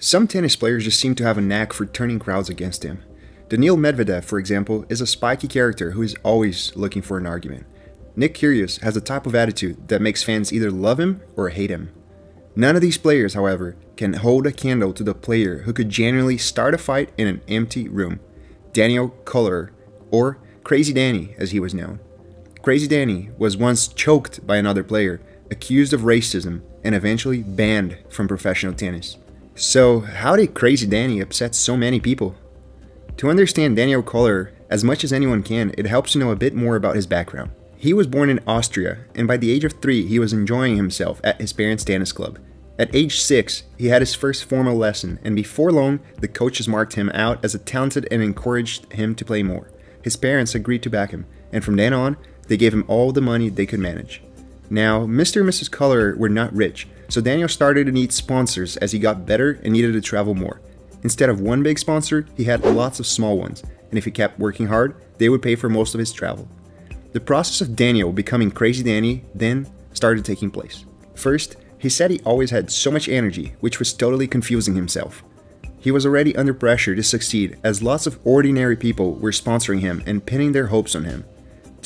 Some tennis players just seem to have a knack for turning crowds against him. Daniil Medvedev, for example, is a spiky character who is always looking for an argument. Nick Kyrgios has a type of attitude that makes fans either love him or hate him. None of these players, however, can hold a candle to the player who could genuinely start a fight in an empty room. Daniel Koellerer, or Crazy Dani as he was known. Crazy Dani was once choked by another player, accused of racism, and eventually banned from professional tennis. So, how did Crazy Dani upset so many people? To understand Daniel Koellerer as much as anyone can, it helps to know a bit more about his background. He was born in Austria, and by the age of three, he was enjoying himself at his parents' tennis club. At age 6, he had his first formal lesson, and before long, the coaches marked him out as a talented and encouraged him to play more. His parents agreed to back him, and from then on, they gave him all the money they could manage. Now, Mr. and Mrs. Koellerer were not rich, so Daniel started to need sponsors as he got better and needed to travel more. Instead of one big sponsor, he had lots of small ones, and if he kept working hard, they would pay for most of his travel. The process of Daniel becoming Crazy Dani then started taking place. First, he said he always had so much energy, which was totally confusing himself. He was already under pressure to succeed as lots of ordinary people were sponsoring him and pinning their hopes on him.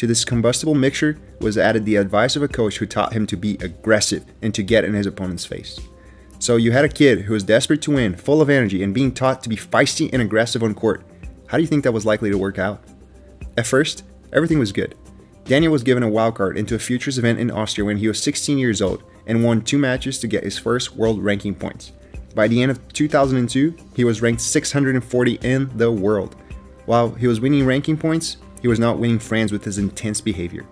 To this combustible mixture was added the advice of a coach who taught him to be aggressive and to get in his opponent's face. So you had a kid who was desperate to win, full of energy, and being taught to be feisty and aggressive on court. How do you think that was likely to work out? At first, everything was good. Daniel was given a wildcard into a futures event in Austria when he was 16 years old and won two matches to get his first world ranking points. By the end of 2002, he was ranked 640 in the world. While he was winning ranking points, he was not winning friends with his intense behavior.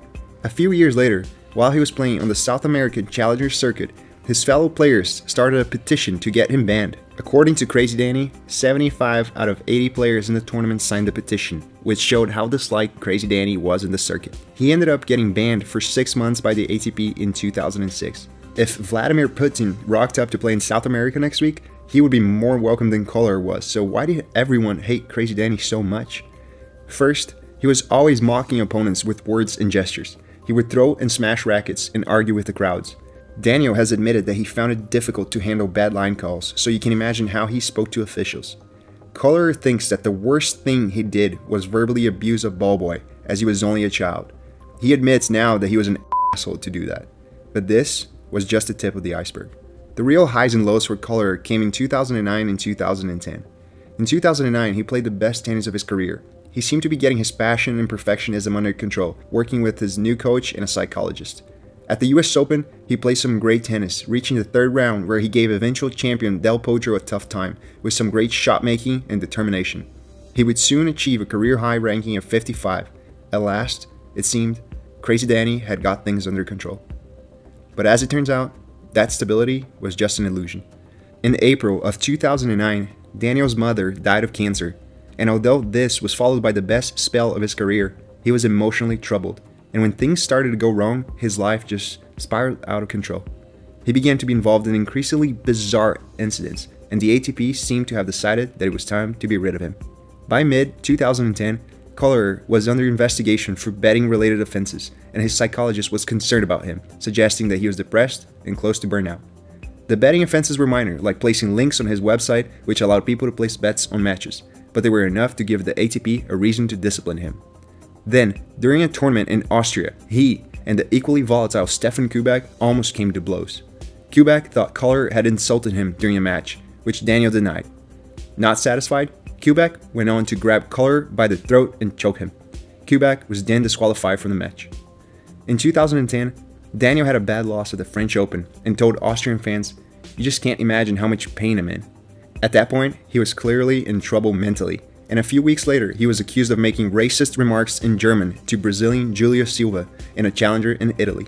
A few years later, while he was playing on the South American Challenger Circuit, his fellow players started a petition to get him banned. According to Crazy Dani, 75 out of 80 players in the tournament signed the petition, which showed how disliked Crazy Dani was in the circuit. He ended up getting banned for six months by the ATP in 2006. If Vladimir Putin rocked up to play in South America next week, he would be more welcome than Koellerer was, so why did everyone hate Crazy Dani so much? First, he was always mocking opponents with words and gestures. He would throw and smash rackets and argue with the crowds. Daniel has admitted that he found it difficult to handle bad line calls, so you can imagine how he spoke to officials. Koellerer thinks that the worst thing he did was verbally abuse a ball boy, as he was only a child. He admits now that he was an asshole to do that. But this was just the tip of the iceberg. The real highs and lows for Koellerer came in 2009 and 2010. In 2009, he played the best tennis of his career. He seemed to be getting his passion and perfectionism under control, working with his new coach and a psychologist. At the US Open, he played some great tennis, reaching the third round where he gave eventual champion Del Potro a tough time, with some great shot making and determination. He would soon achieve a career high ranking of 55. At last, it seemed, Crazy Dani had got things under control. But as it turns out, that stability was just an illusion. In April of 2009, Daniel's mother died of cancer, and although this was followed by the best spell of his career, he was emotionally troubled. And when things started to go wrong, his life just spiraled out of control. He began to be involved in increasingly bizarre incidents, and the ATP seemed to have decided that it was time to be rid of him. By mid 2010, Koellerer was under investigation for betting related offenses, and his psychologist was concerned about him, suggesting that he was depressed and close to burnout. The betting offenses were minor, like placing links on his website which allowed people to place bets on matches, but they were enough to give the ATP a reason to discipline him. Then, during a tournament in Austria, he and the equally volatile Stefan Koubek almost came to blows. Koubek thought Koellerer had insulted him during a match, which Daniel denied. Not satisfied, Koubek went on to grab Koellerer by the throat and choke him. Koubek was then disqualified from the match. In 2010, Daniel had a bad loss at the French Open and told Austrian fans, You just can't imagine how much pain I'm in. At that point, he was clearly in trouble mentally, and a few weeks later, he was accused of making racist remarks in German to Brazilian Julio Silva in a challenger in Italy.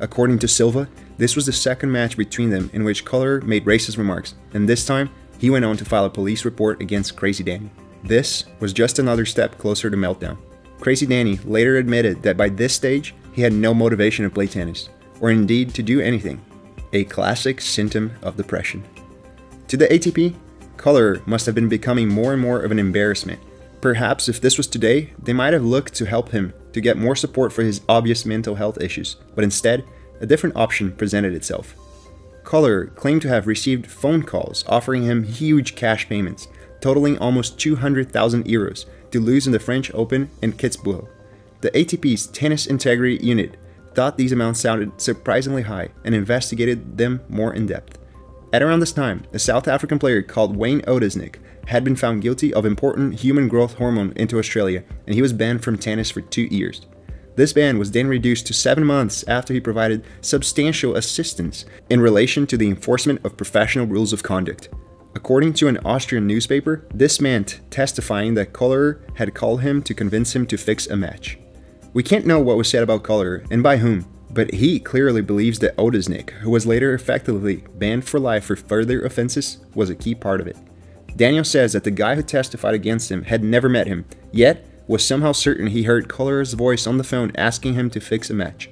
According to Silva, this was the second match between them in which Color made racist remarks, and this time he went on to file a police report against Crazy Dani. This was just another step closer to meltdown. Crazy Dani later admitted that by this stage, he had no motivation to play tennis, or indeed to do anything, a classic symptom of depression. To the ATP, Koellerer must have been becoming more and more of an embarrassment. Perhaps if this was today, they might have looked to help him to get more support for his obvious mental health issues, but instead, a different option presented itself. Color claimed to have received phone calls offering him huge cash payments, totaling almost 200,000 euros, to lose in the French Open in Kitzbühel. The ATP's Tennis Integrity Unit thought these amounts sounded surprisingly high and investigated them more in depth. At around this time, a South African player called Wayne Odesnik had been found guilty of importing human growth hormone into Australia, and he was banned from tennis for two years. This ban was then reduced to seven months after he provided substantial assistance in relation to the enforcement of professional rules of conduct. According to an Austrian newspaper, this meant testifying that Coller had called him to convince him to fix a match. We can't know what was said about Coller and by whom, but he clearly believes that Odesnik, who was later effectively banned for life for further offenses, was a key part of it. Daniel says that the guy who testified against him had never met him, yet was somehow certain he heard Coller's voice on the phone asking him to fix a match.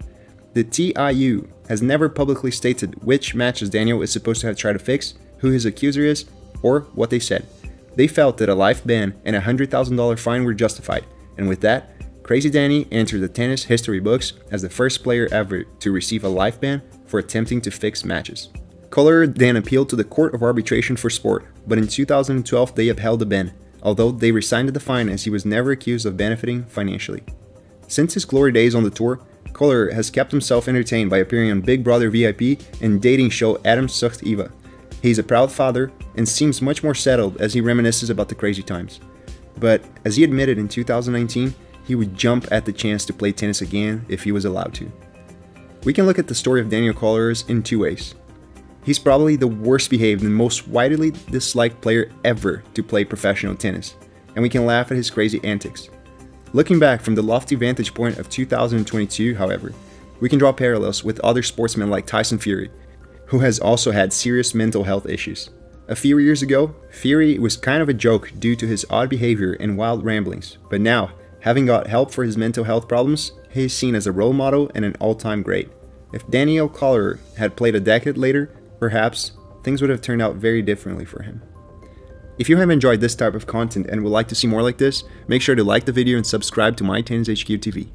The TIU has never publicly stated which matches Daniel is supposed to have tried to fix, who his accuser is, or what they said. They felt that a life ban and a $100,000 fine were justified, and with that, Crazy Dani entered the tennis history books as the first player ever to receive a life ban for attempting to fix matches. Coller then appealed to the Court of Arbitration for Sport, but in 2012 they upheld the ban, although they resigned the fine as he was never accused of benefiting financially. Since his glory days on the tour, Coller has kept himself entertained by appearing on Big Brother VIP and dating show Adam Sucht Eva. He's a proud father and seems much more settled as he reminisces about the crazy times. But as he admitted in 2019, he would jump at the chance to play tennis again if he was allowed to. We can look at the story of Daniel Collers in two ways. He's probably the worst behaved and most widely disliked player ever to play professional tennis, and we can laugh at his crazy antics. Looking back from the lofty vantage point of 2022, however, we can draw parallels with other sportsmen like Tyson Fury, who has also had serious mental health issues. A few years ago, Fury was kind of a joke due to his odd behavior and wild ramblings, but now Having got help for his mental health problems, he is seen as a role model and an all time great. If Daniel Coller had played a decade later, perhaps things would have turned out very differently for him. If you have enjoyed this type of content and would like to see more like this, make sure to like the video and subscribe to My Tennis HQ TV.